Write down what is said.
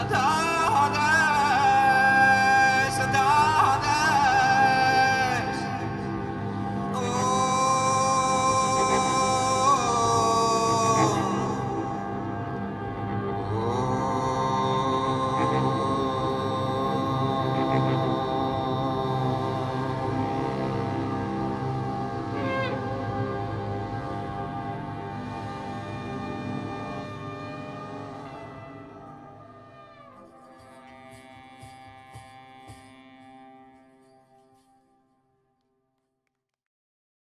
好疼